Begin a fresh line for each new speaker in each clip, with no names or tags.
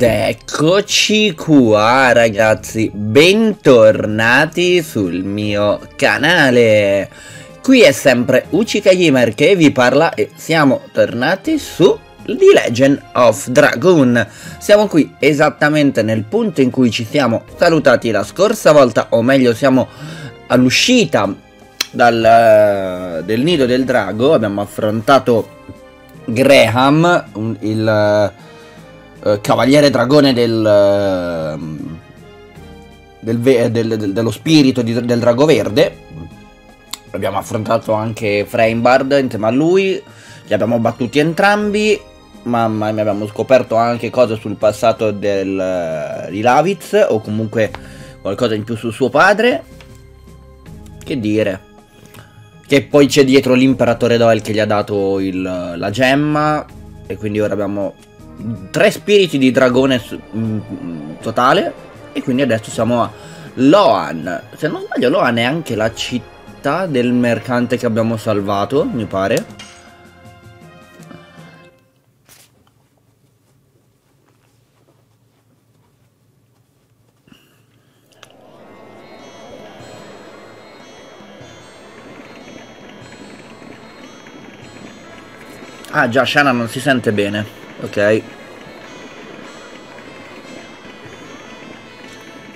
Ed eccoci qua ragazzi, bentornati sul mio canale. Qui è sempre Uchika Gamer che vi parla e siamo tornati su The Legend of Dragoon. Siamo qui esattamente nel punto in cui ci siamo salutati la scorsa volta O meglio siamo all'uscita dal, del nido del drago. Abbiamo affrontato Graham, il uh, cavaliere dragone del, uh, del, del, del, dello spirito di, del drago verde. Abbiamo affrontato anche Freimbard insieme a lui, li abbiamo battuti entrambi, mamma mia abbiamo scoperto anche cose sul passato del, di Lavitz o comunque qualcosa in più su suo padre. Che dire. Che poi c'è dietro l'imperatore Doel che gli ha dato il, la gemma. E quindi ora abbiamo tre spiriti di dragone in totale. E quindi adesso siamo a Loan. Se non sbaglio Loan è anche la città del mercante che abbiamo salvato, mi pare. Ah già, Shana non si sente bene. Ok.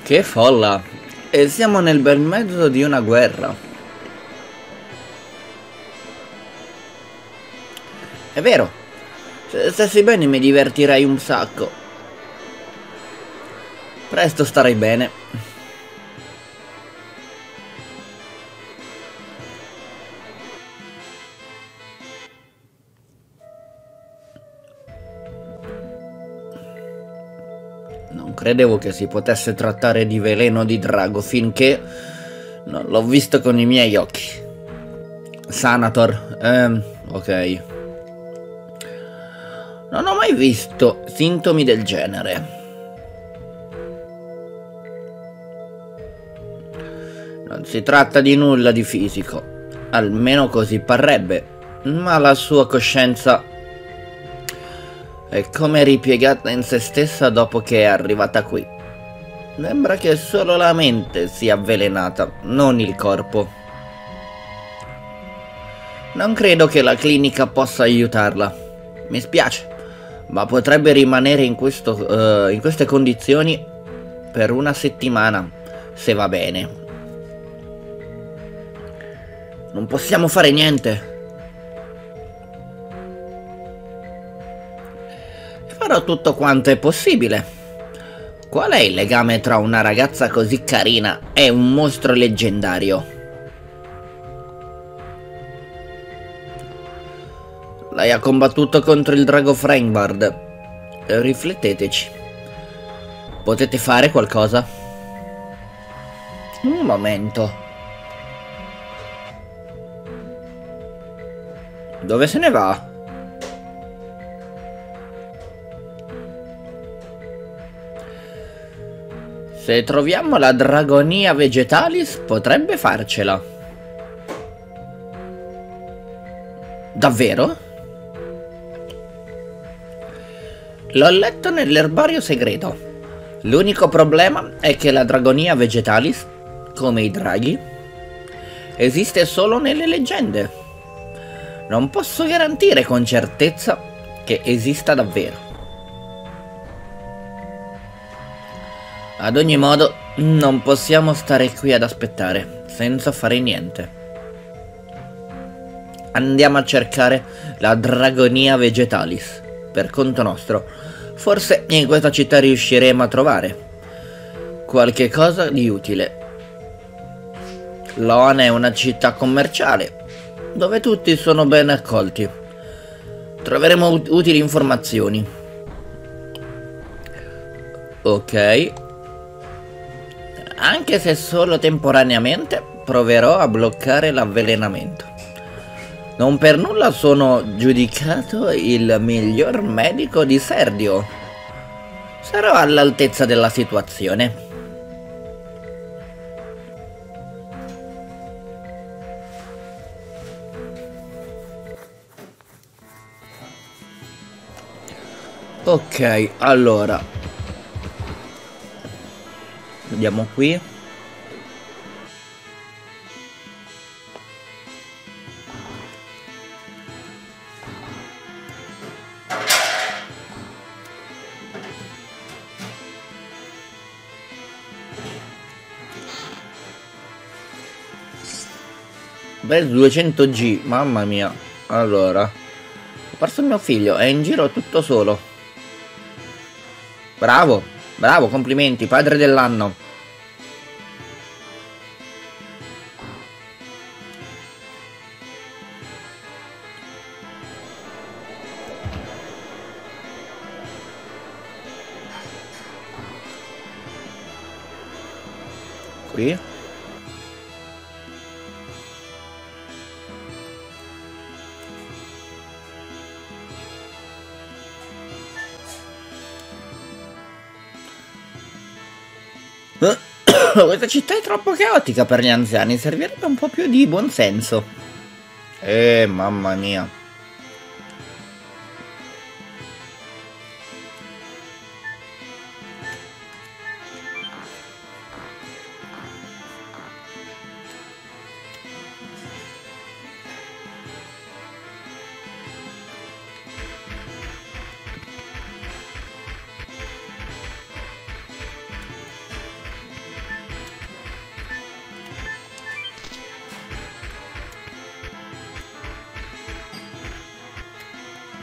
Che folla. E siamo nel bel mezzo di una guerra. È vero. Se stessi bene mi divertirei un sacco. Presto starei bene. Credevo che si potesse trattare di veleno di drago finché non l'ho visto con i miei occhi. Sanator, ehm, ok. Non ho mai visto sintomi del genere. Non si tratta di nulla di fisico, almeno così parrebbe, ma la sua coscienza è come ripiegata in se stessa dopo che è arrivata qui. Sembra che solo la mente sia avvelenata, non il corpo. Non credo che la clinica possa aiutarla. Mi spiace, ma potrebbe rimanere in, questo, uh, in queste condizioni per una settimana, se va bene. Non possiamo fare niente. Farò tutto quanto è possibile. Qual è il legame tra una ragazza così carina e un mostro leggendario? Lei ha combattuto contro il drago Frangbard. Rifletteteci. Potete fare qualcosa? Un momento. Dove se ne va? Se troviamo la Dragonia Vegetalis potrebbe farcela. Davvero? L'ho letto nell'erbario segreto. L'unico problema è che la Dragonia Vegetalis, come i draghi, esiste solo nelle leggende. Non posso garantire con certezza che esista davvero. Ad ogni modo, non possiamo stare qui ad aspettare, senza fare niente. Andiamo a cercare la Dragonia Vegetalis, per conto nostro. Forse in questa città riusciremo a trovare qualche cosa di utile. Loan è una città commerciale, dove tutti sono ben accolti. Troveremo utili informazioni. Ok, anche se solo temporaneamente, proverò a bloccare l'avvelenamento. Non per nulla sono giudicato il miglior medico di Serdio. Sarò all'altezza della situazione. Ok, allora. Andiamo qui. Beh, 200G, mamma mia. Allora. Ho perso mio figlio, è in giro tutto solo. Bravo, bravo, complimenti, padre dell'anno. Questa città è troppo caotica per gli anziani, servirebbe un po' più di buonsenso. Eh, mamma mia.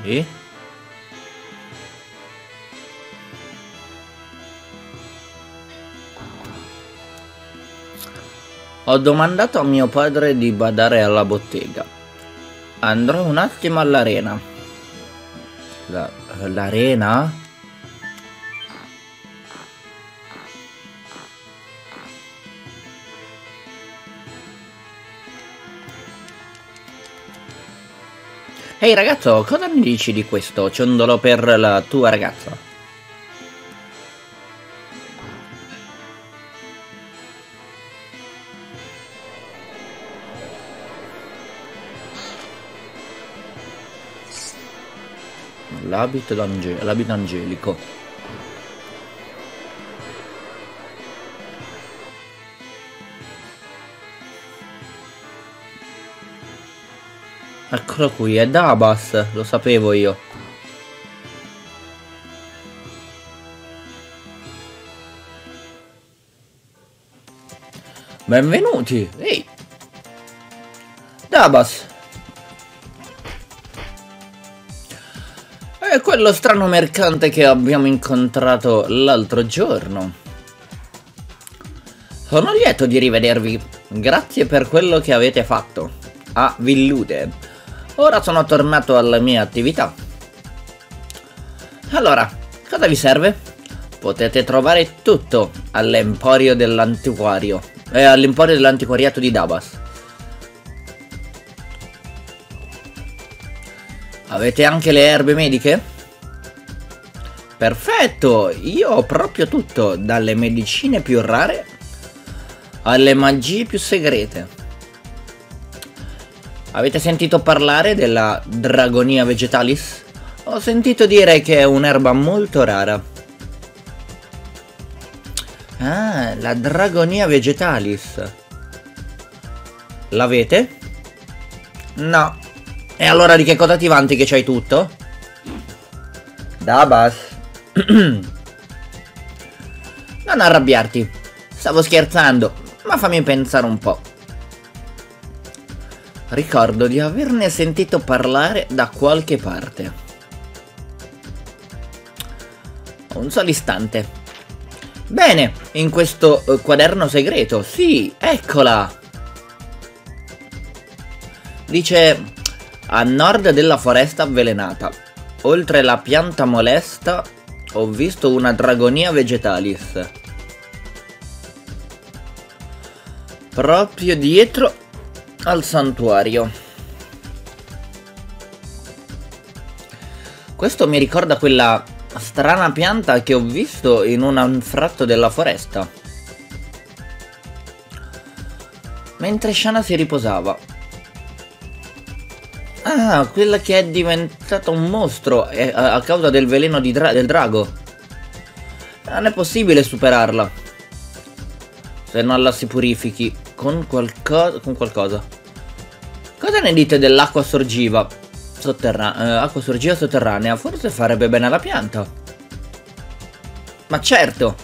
E? Ho domandato a mio padre di badare alla bottega. Andrò un attimo all'arena. La, l'arena? Ehi ragazzo, cosa mi dici di questo ciondolo per la tua ragazza? L'abito l'abito angelico. Eccolo qui, è Dabas, lo sapevo io. Benvenuti, ehi. Dabas. È quello strano mercante che abbiamo incontrato l'altro giorno. Sono lieto di rivedervi. Grazie per quello che avete fatto. A Villude. Ora sono tornato alla mia attività. Allora, cosa vi serve? Potete trovare tutto all'emporio dell'antiquario. Eh, all'emporio dell'antiquariato di Dabas. Avete anche le erbe mediche? Perfetto, io ho proprio tutto, dalle medicine più rare alle magie più segrete. Avete sentito parlare della Dragonia vegetalis? Ho sentito dire che è un'erba molto rara. Ah, la Dragonia vegetalis. L'avete? No. E allora di che cosa ti vanti che c'hai tutto? Dabas. non arrabbiarti. Stavo scherzando, ma fammi pensare un po'. Ricordo di averne sentito parlare da qualche parte. Un solo istante. Bene, in questo uh, quaderno segreto, sì, eccola! Dice, a nord della foresta avvelenata, oltre la pianta molesta, ho visto una dragonia vegetalis. Proprio dietro al santuario. Questo mi ricorda quella strana pianta che ho visto in un anfratto della foresta. Mentre Shana si riposava. Ah, quella che è diventata un mostro è a, causa del veleno dra del drago. Non è possibile superarla. Se non la si purifichi con, qualco con qualcosa. Cosa ne dite dell'acqua sorgiva? Sotterra eh, acqua sorgiva sotterranea. Forse farebbe bene alla pianta. Ma certo.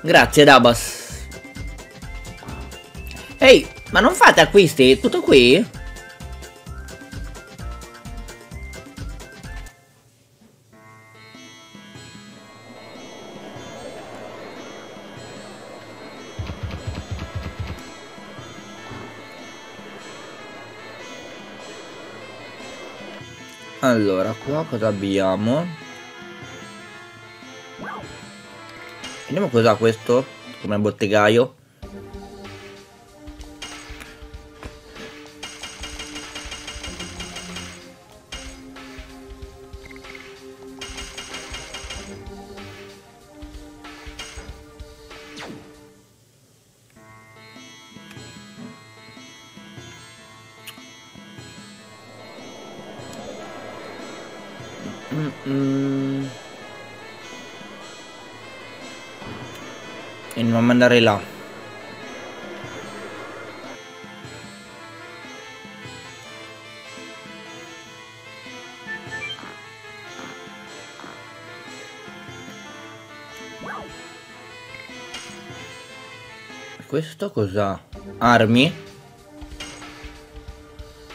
Grazie Dabas. Ehi, ma non fate acquisti? Tutto qui? Allora, qua cosa abbiamo? Vediamo cos'ha questo come bottegaio. E non mandare là. Questo cos'ha? Armi?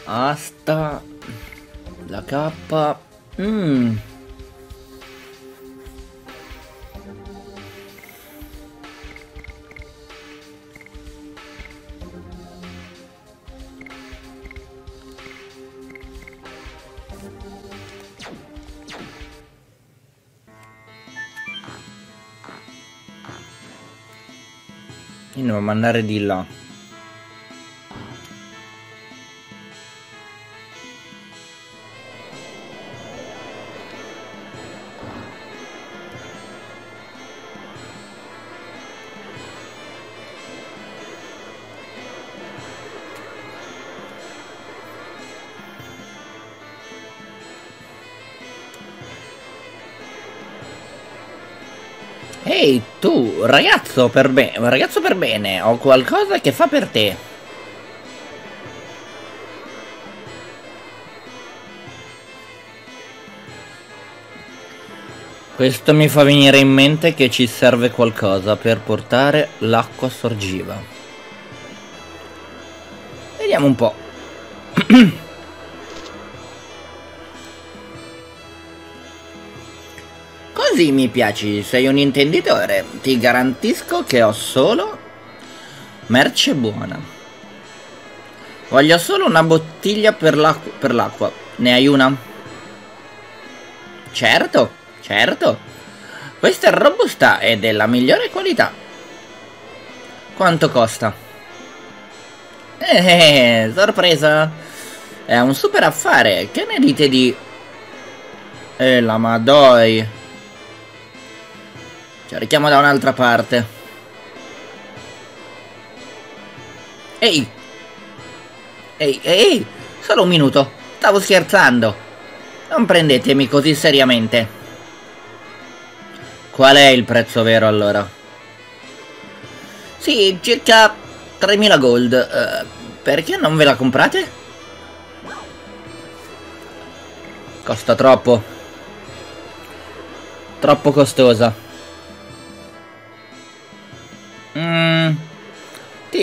Asta La K Mmm. Io devo mandare di là. Ehi, tu, ragazzo per bene, ragazzo per bene, ho qualcosa che fa per te. Questo mi fa venire in mente che ci serve qualcosa per portare l'acqua sorgiva. Vediamo un po'. Così mi piaci, sei un intenditore. Ti garantisco che ho solo merce buona. Voglio solo una bottiglia per l'acqua. Ne hai una? Certo, certo. Questa è robusta e della migliore qualità. Quanto costa? Eh, sorpresa. È un super affare. Che ne dite di... Eh, la madoi. Cerchiamo da un'altra parte. Ehi! Ehi, ehi! Solo un minuto. Stavo scherzando. Non prendetemi così seriamente. Qual è il prezzo vero allora? Sì, circa 3000 gold. Uh, perché non ve la comprate? Costa troppo. Troppo costosa.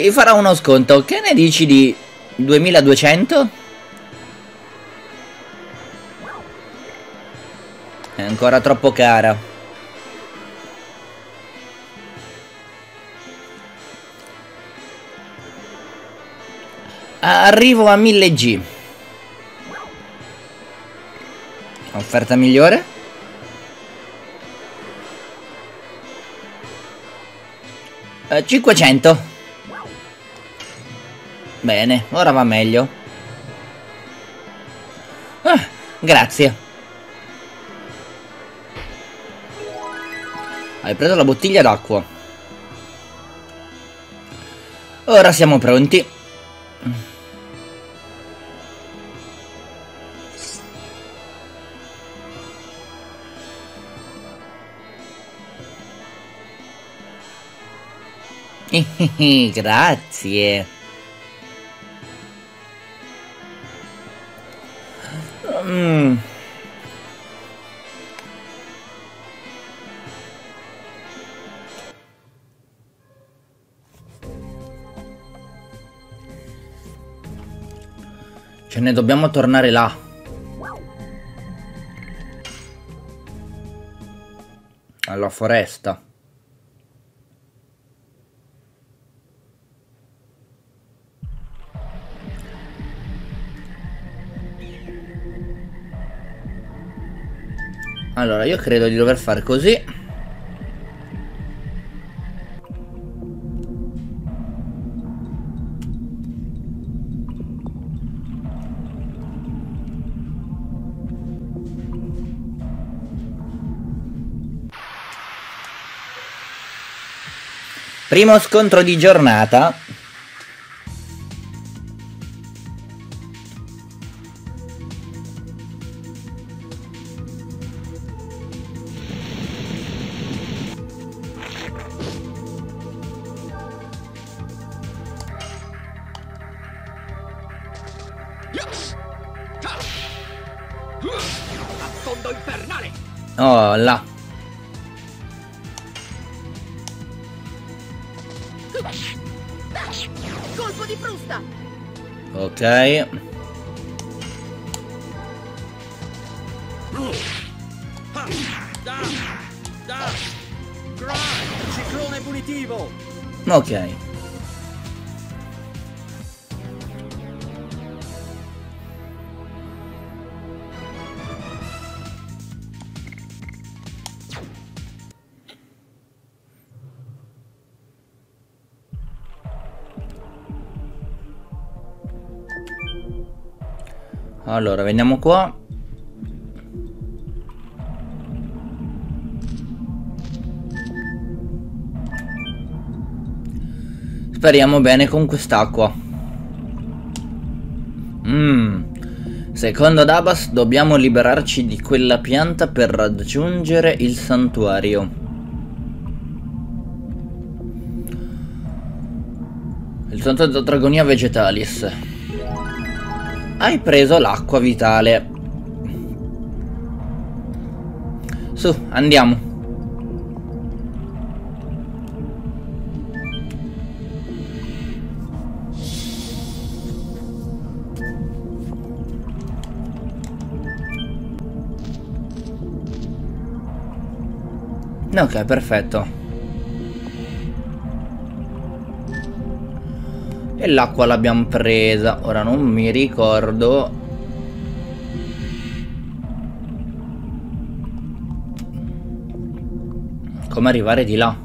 Ti farò uno sconto. Che ne dici di 2200? È ancora troppo cara. Arrivo a 1000 G. Offerta migliore? 500 eh, Bene, ora va meglio. Ah, Grazie. Hai preso la bottiglia d'acqua. Ora siamo pronti. Grazie. Mm. Ce ne dobbiamo tornare là. Alla foresta. Allora, io credo di dover fare così. Primo scontro di giornata. Oh, là.
Colpo di frusta.
Ok.
Ciclone punitivo.
Ok. Allora, veniamo qua. Speriamo bene con quest'acqua. Mmm. Secondo Dabas dobbiamo liberarci di quella pianta per raggiungere il santuario. Il santuario Dragonia Vegetalis. Hai preso l'acqua vitale. Su, andiamo. Ok, perfetto. E l'acqua l'abbiamo presa. Ora non mi ricordo. Come arrivare di là.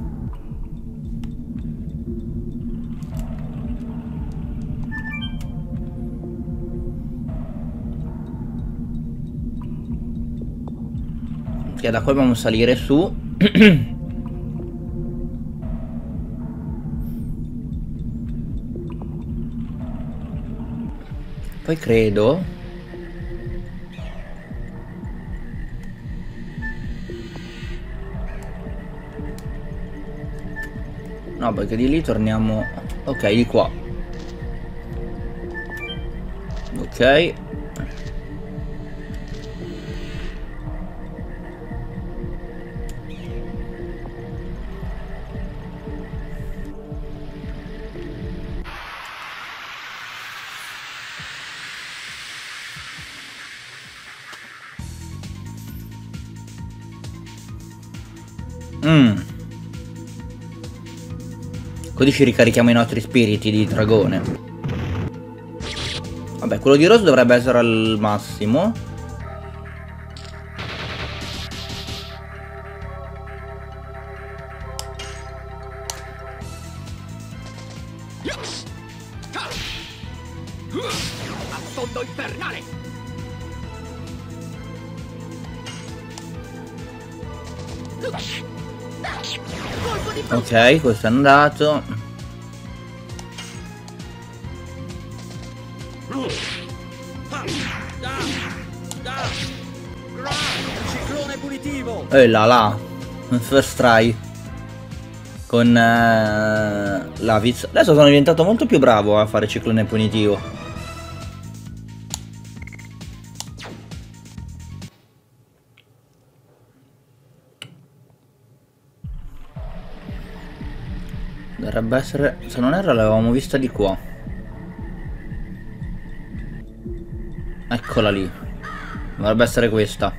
Che da qua dobbiamo salire su. Poi credo No perché di lì torniamo Ok di qua. Ok Così ci ricarichiamo i nostri spiriti di dragone. Vabbè, quello di Rose dovrebbe essere al massimo.
Infernale.
Ok, questo è andato. Ciclone punitivo. E là là, first try. Con eh, la Viz. Adesso sono diventato molto più bravo a fare ciclone punitivo. Dovrebbe essere... Se non erro l'avevamo vista di qua. Eccola lì. Dovrebbe essere questa.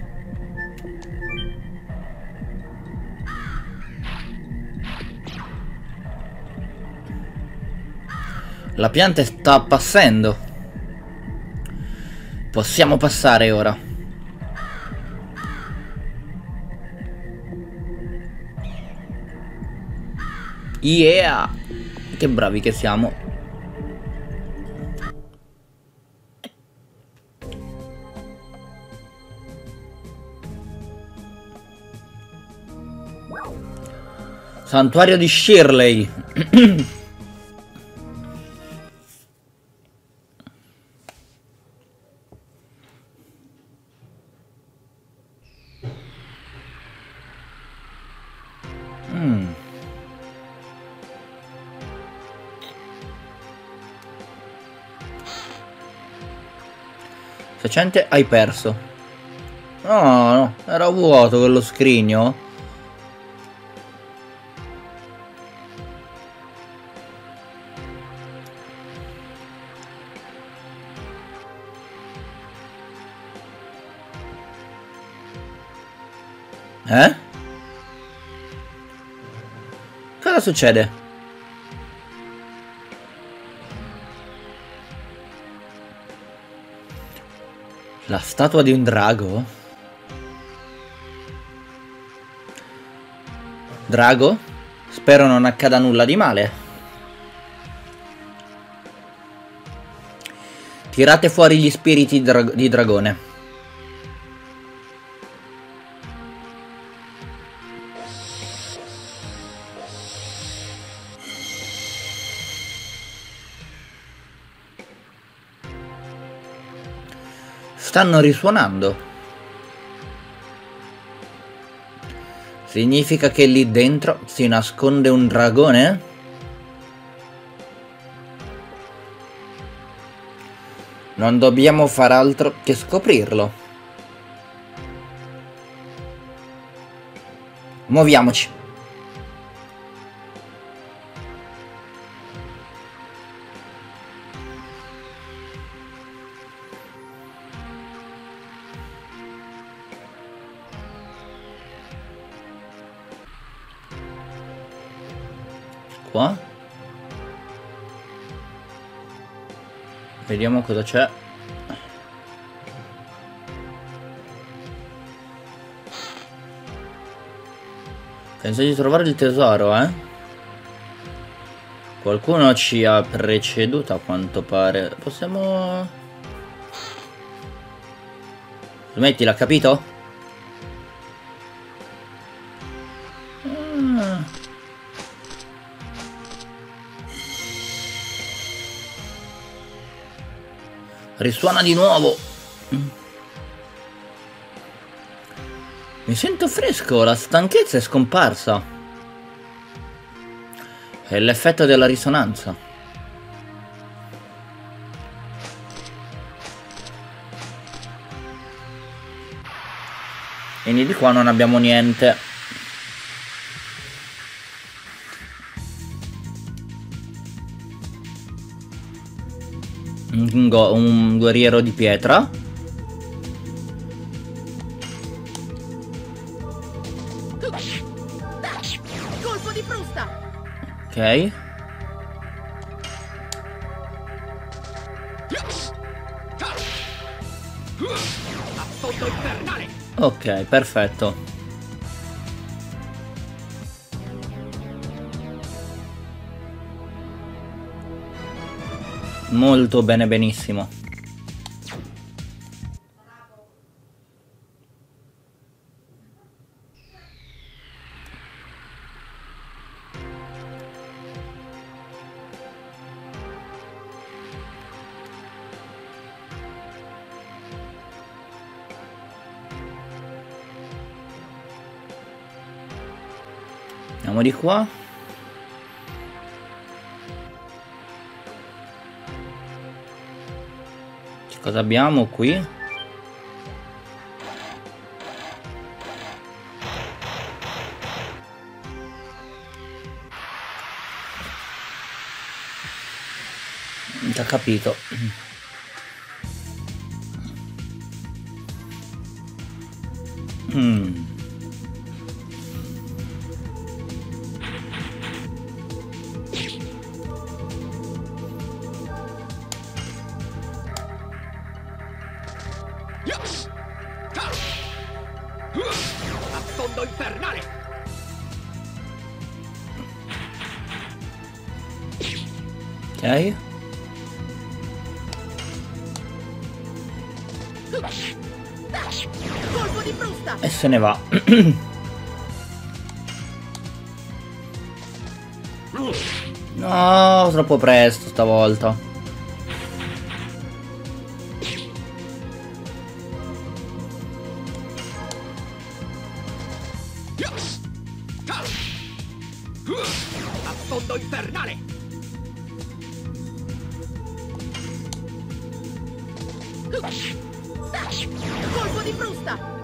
La pianta sta passando. Possiamo passare ora. Yeah! Che bravi che siamo. Santuario di Shirley. Seicente hai perso. No, no, era vuoto quello scrigno. Eh? Cosa succede? La statua di un drago? Drago? Spero non accada nulla di male. Tirate fuori gli spiriti dra di dragone. Stanno risuonando. Significa che lì dentro si nasconde un dragone? Non dobbiamo far altro che scoprirlo. Muoviamoci. Qua. Vediamo cosa c'è. Penso di trovare il tesoro, eh? Qualcuno ci ha preceduto a quanto pare. Possiamo... Smettila, capito? Risuona di nuovo. Mi sento fresco, la stanchezza è scomparsa. È l'effetto della risonanza. Quindi di qua non abbiamo niente. Un, go- un guerriero di pietra.
Colpo di frusta!
Ok. Ok, perfetto. Molto bene benissimo. Andiamo di qua. Cosa abbiamo qui? Già capito. Ne va. No, troppo presto stavolta.
Affondo infernale!
Colpo di frusta!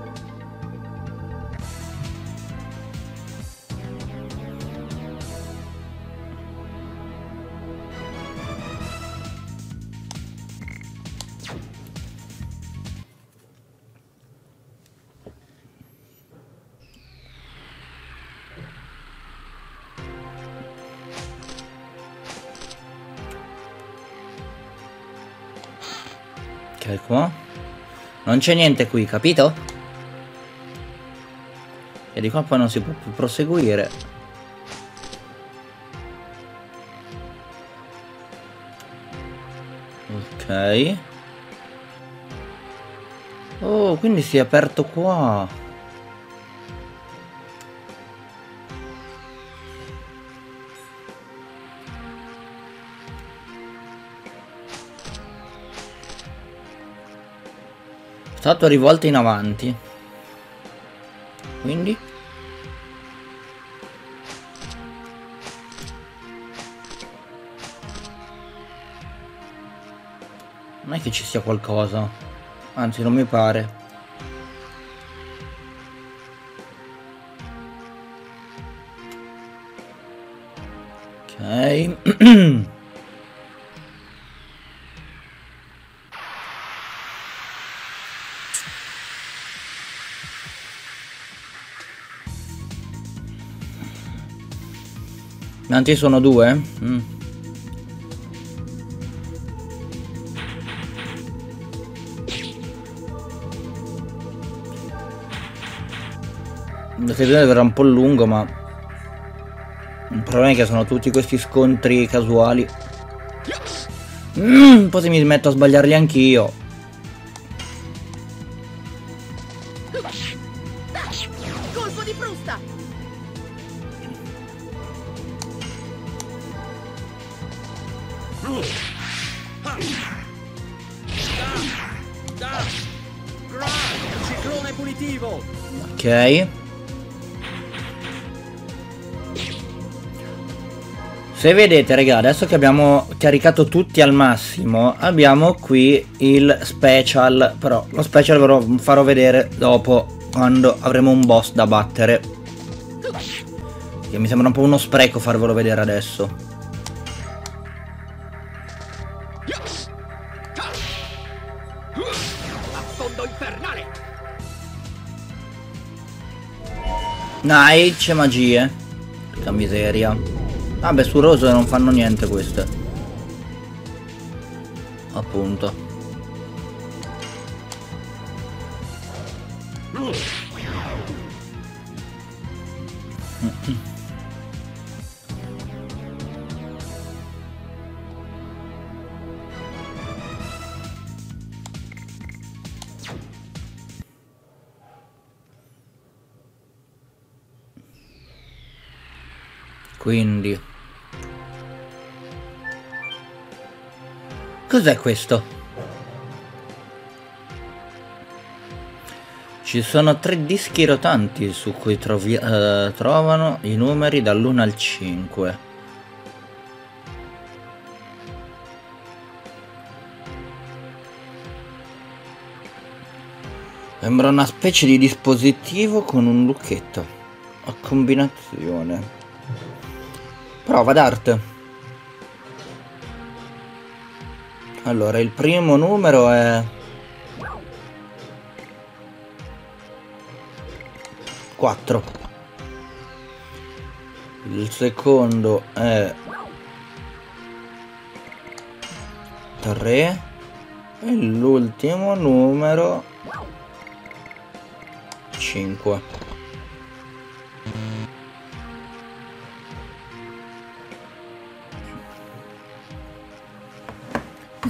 Non c'è niente qui, capito? E di qua poi non si può più proseguire. Ok. Oh, quindi si è aperto qua. Statua rivolta in avanti. Quindi? Non è che ci sia qualcosa. Anzi, non mi pare. Ok. Quanti sono due? Mm. Questo verrà un po' lungo, ma il problema è che sono tutti questi scontri casuali. Mm, poi se mi metto a sbagliarli anch'io.
Colpo di frusta!
Ciclone punitivo!
Ok. Se vedete raga, adesso che abbiamo caricato tutti al massimo, abbiamo qui il special, però lo special ve lo farò vedere dopo, quando avremo un boss da battere. Che mi sembra un po' uno spreco farvelo vedere adesso. Dai, c'è magie. Che miseria. Vabbè, su Rose non fanno niente queste. Appunto. Quindi... Cos'è questo? Ci sono tre dischi rotanti su cui trovi- eh, trovano i numeri dall'1 al 5. Sembra una specie di dispositivo con un lucchetto a combinazione. Prova d'arte. Allora, il primo numero è 4. Il secondo è 3 e l'ultimo numero 5.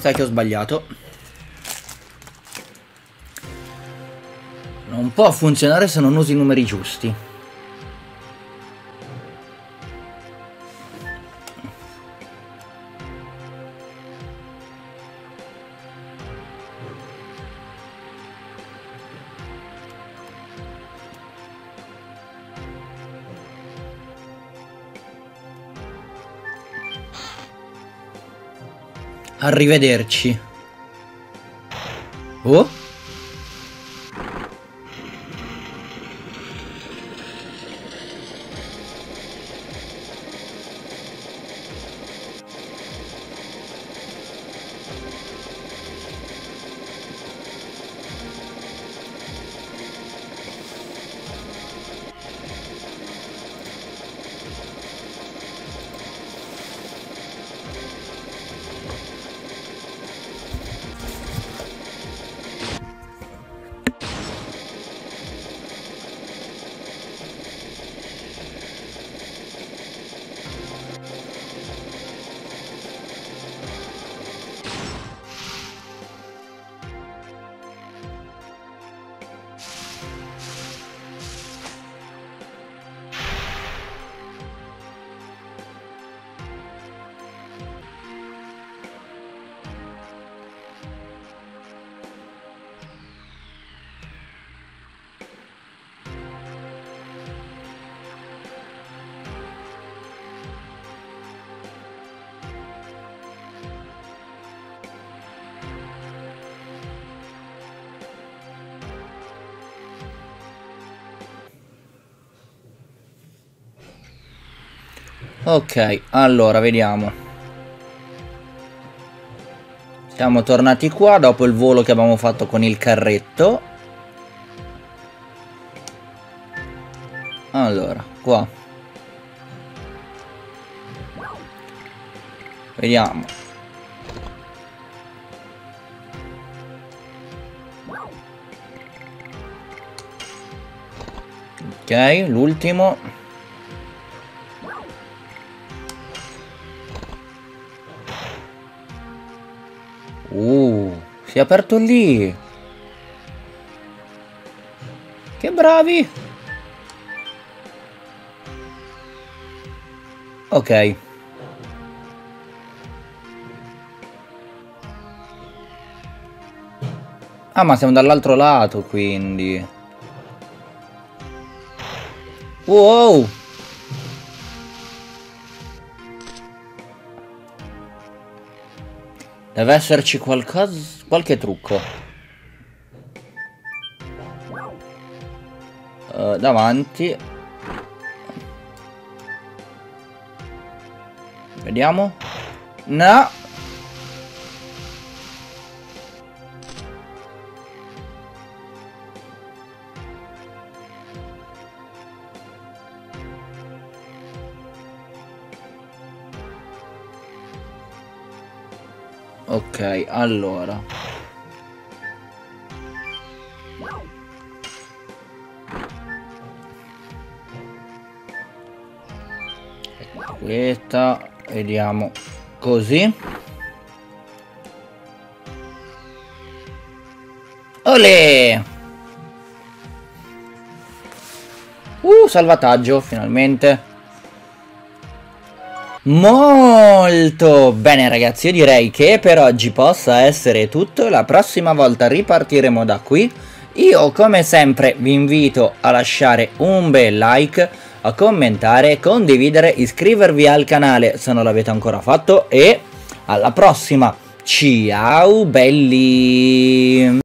Sa che ho sbagliato. Non può funzionare se non usi i numeri giusti. Arrivederci. Oh? Ok, allora vediamo. Siamo tornati qua dopo il volo che abbiamo fatto con il carretto. Allora, qua. Vediamo. Ok, l'ultimo. È aperto lì. Che bravi. Ok. Ah, ma siamo dall'altro lato, quindi. Wow! Deve esserci qualcosa, qualche trucco. Uh, davanti. Vediamo. No. Ok, allora. Questa, vediamo così. Olè! Uh, salvataggio, finalmente. Molto bene ragazzi, io direi che per oggi possa essere tutto, la prossima volta ripartiremo da qui Io come sempre vi invito a lasciare un bel like, a commentare, condividere, iscrivervi al canale se non l'avete ancora fatto e alla prossima! Ciao belli!